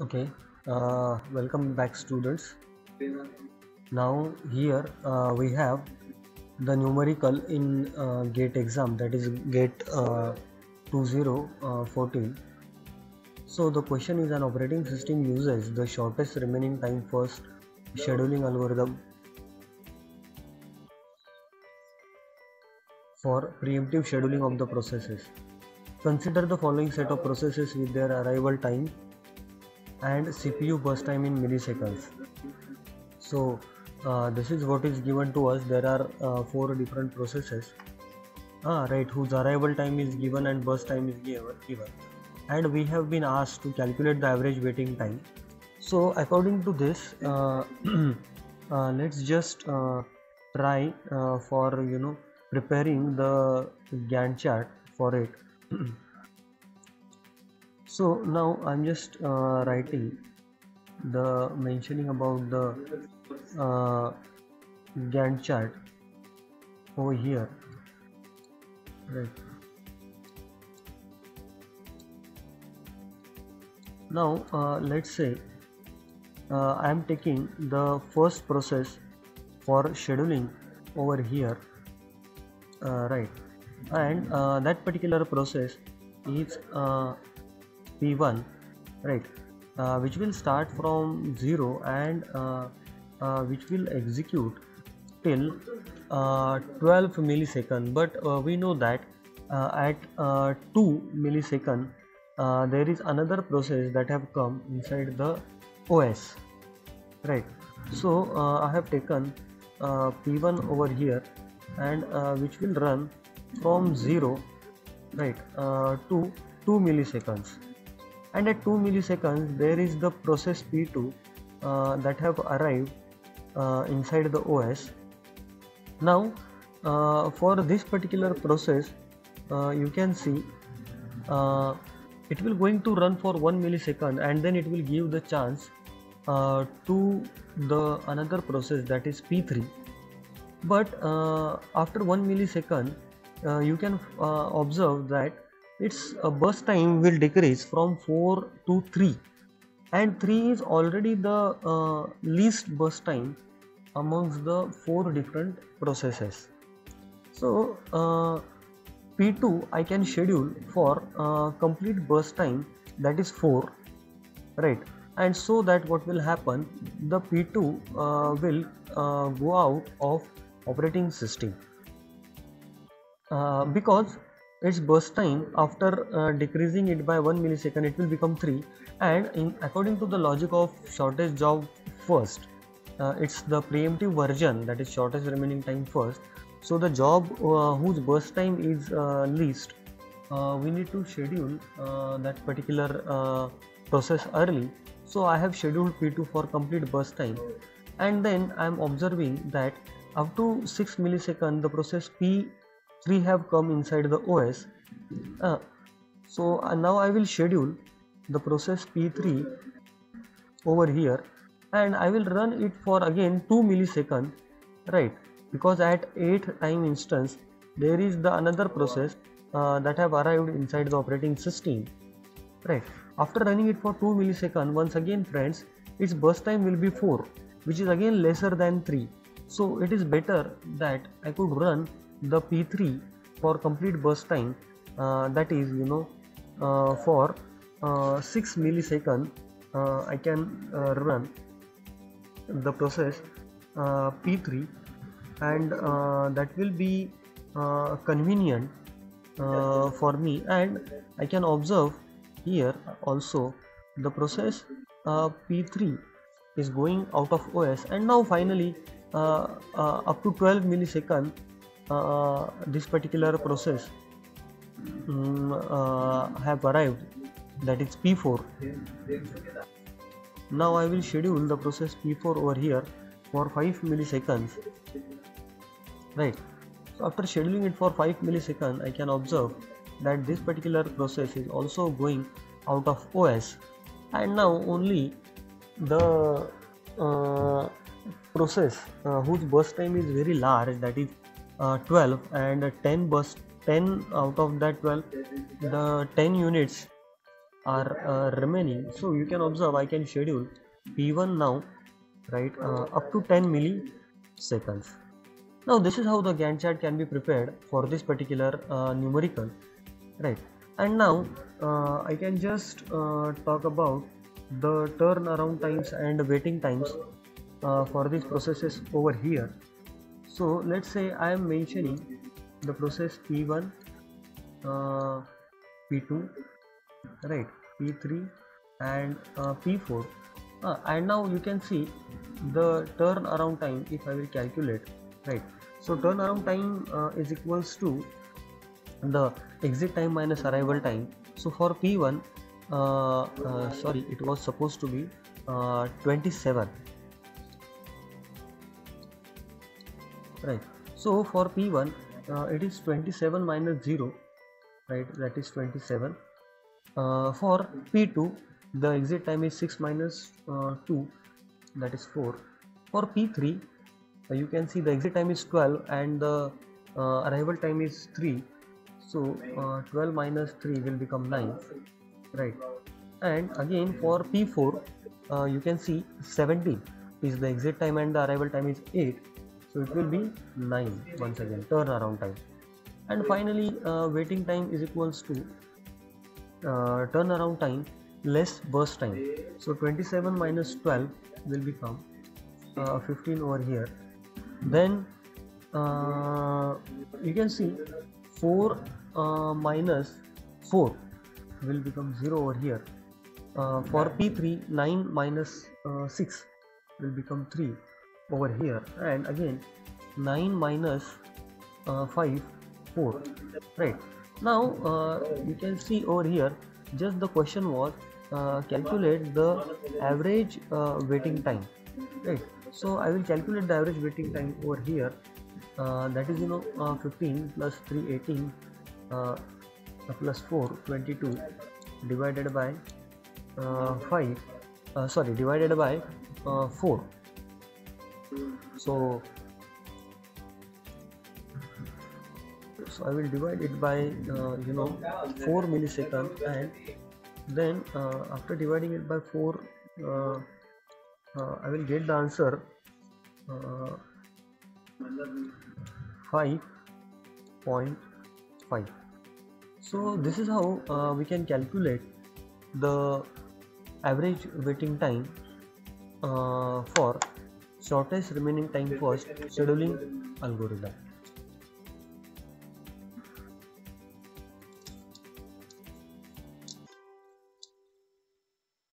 Okay, uh, welcome back, students. Now, here uh, we have the numerical in uh, GATE exam that is GATE uh, 2014. So, the question is an operating system uses the shortest remaining time first scheduling algorithm for preemptive scheduling of the processes. Consider the following set of processes with their arrival time and CPU burst time in milliseconds. So uh, this is what is given to us. There are uh, four different processes, ah, right, whose arrival time is given and burst time is given. And we have been asked to calculate the average waiting time. So according to this, uh, uh, let's just uh, try uh, for you know preparing the Gantt chart for it. so now i'm just uh, writing the mentioning about the uh, gantt chart over here. Right. Now uh, let's say uh, i am taking the first process for scheduling over here. Uh, right. And uh, that particular process is uh, p1 right uh, which will start from 0 and uh, uh, which will execute till uh, 12 millisecond. But uh, we know that at uh, 2 millisecond there is another process that have come inside the OS right. So I have taken uh, P1 over here and which will run from 0 right uh, to 2 milliseconds and at 2 milliseconds there is the process p2 uh, that have arrived uh, inside the os now uh, for this particular process uh, you can see uh, it will going to run for 1 millisecond and then it will give the chance uh, to the another process that is p3 but after 1 millisecond you can observe that its uh, burst time will decrease from 4 to 3 and 3 is already the uh, least burst time amongst the four different processes. So uh, p2 i can schedule for uh, complete burst time that is 4 right? And so that what will happen the p2 uh, will uh, go out of operating system. Because its burst time after uh, decreasing it by 1 millisecond it will become 3 and in according to the logic of shortest job first uh, it's the preemptive version that is shortest remaining time first. So the job uh, whose burst time is uh, least uh, we need to schedule uh, that particular process early. So i have scheduled p2 for complete burst time and then i am observing that up to 6 millisecond the process p 3 have come inside the OS. Uh, so uh, now I will schedule the process P3 over here and I will run it for again 2 millisecond right? Because at 8 time instance there is the another process uh, that have arrived inside the operating system right? After running it for 2 millisecond once again friends its burst time will be 4 which is again lesser than 3 so it is better that I could run the p3 for complete burst time uh, that is you know uh, for uh, 6 millisecond uh, I can uh, run the process uh, p3 and that will be convenient for me. And I can observe here also the process p3 is going out of OS and now finally up to 12 millisecond uh, this particular process um, uh, have arrived. That is P4 now I will schedule the process P4 over here for 5 milliseconds. Right. So after scheduling it for 5 milliseconds I can observe that this particular process is also going out of OS and now only the uh, process uh, whose burst time is very large that is uh, 12 and 10 bus 10 out of that 12 the 10 units are uh, remaining. So you can observe i can schedule p1 now right uh, up to 10 milliseconds. Now this is how the gantt chart can be prepared for this particular uh, numerical right? And now uh, i can just talk about the turnaround times and waiting times for these processes over here so let's say i am mentioning the process p1 uh, p2 right p3 and uh, p4 uh, and now you can see the turnaround time if i will calculate right. So turnaround time uh, is equals to the exit time minus arrival time. So for p1 uh, uh, sorry it was supposed to be uh, 27 right? So for p1 uh, it is 27 minus 0 right? That is 27 uh, for p2 the exit time is 6 minus, uh, 2 that is 4 for p3 uh, you can see the exit time is 12 and the uh, arrival time is 3 so uh, 12 minus 3 will become 9 right? And again for p4 uh, you can see 17 is the exit time and the arrival time is 8 so it will be 9 once again turnaround time. And finally uh, waiting time is equals to uh, turnaround time less burst time. So 27 minus 12 will become uh, 15 over here. Then uh, you can see 4 uh, minus 4 will become 0 over here. Uh, for p3 9 minus, uh, 6 will become 3 over here. And again 9 minus, uh, 5 4 right? Now uh, you can see over here just the question was uh, calculate the average uh, waiting time right? So i will calculate the average waiting time over here. Uh, that is you know uh, 15 plus 3 18 uh, plus 4 22 divided by uh, 5 sorry divided by 4 so so I will divide it by uh, you know 4 millisecond and then uh, after dividing it by 4 uh, uh I will get the answer uh, 5.5 so this is how uh, we can calculate the average waiting time for shortest remaining time first scheduling algorithm